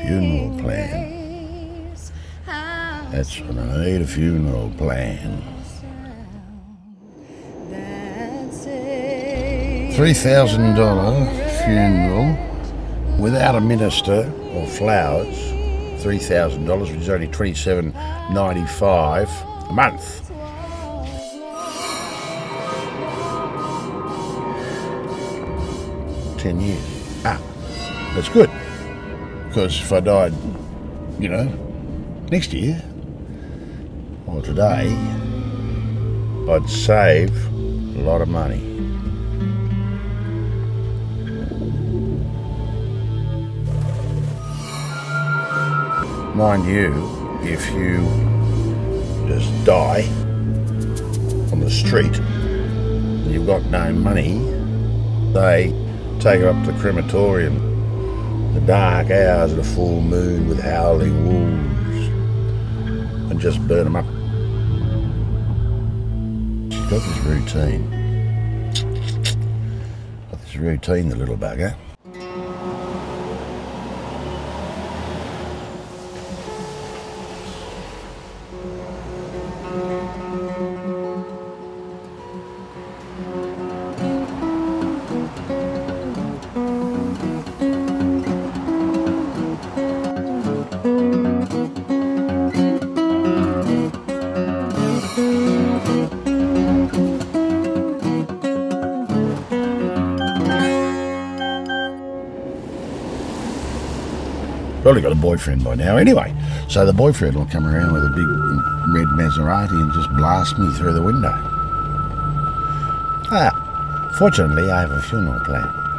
funeral plan. That's what I need a funeral plan. $3,000 funeral without a minister or flowers. $3,000, which is only $27.95 a month. Ten years. Ah, that's good. Because if I died, you know, next year, or today, I'd save a lot of money. Mind you, if you just die on the street and you've got no money, they take you up to the crematorium. The dark hours of the full moon with howling wolves and just burn them up. She's got this routine. Got this routine, the little bugger. Probably got a boyfriend by now anyway. So the boyfriend will come around with a big red Maserati and just blast me through the window. Ah, fortunately I have a funeral plan.